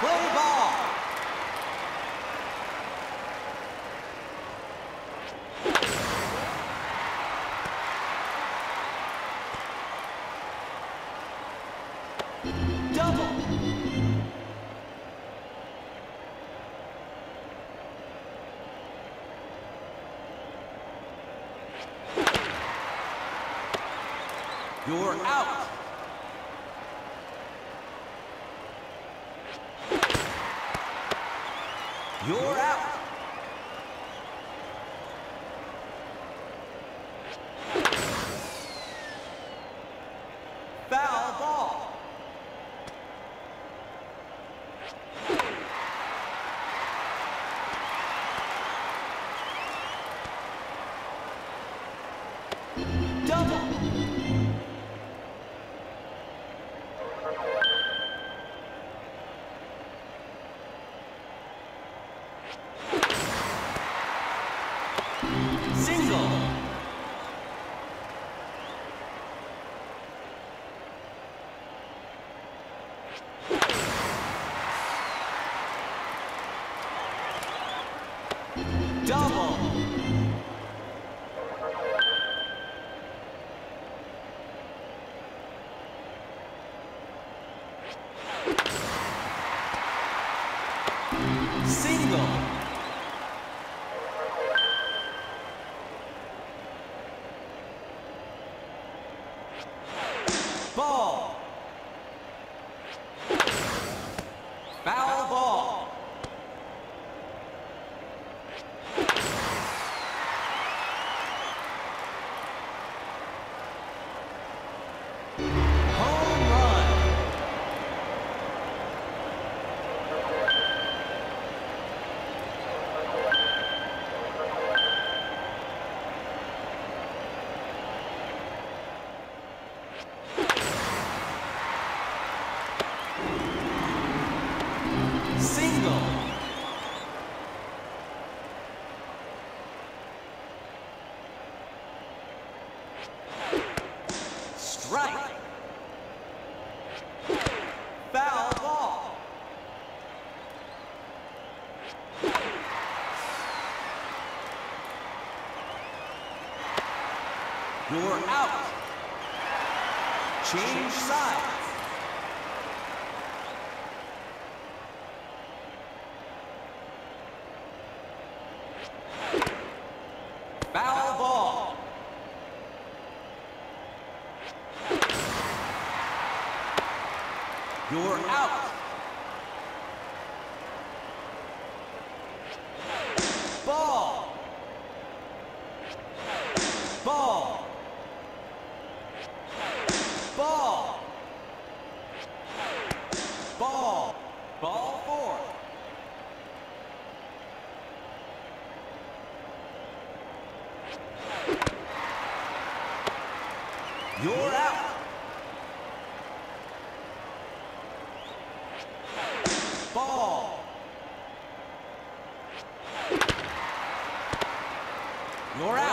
play ball. You're out. You're out. Foul ball. Single. Double. Single. Foul Single. Strike. Foul ball. You're out. Change sides. Foul ball. You're out. Ball. Ball. Ball. Ball. Ball four. You're Norak.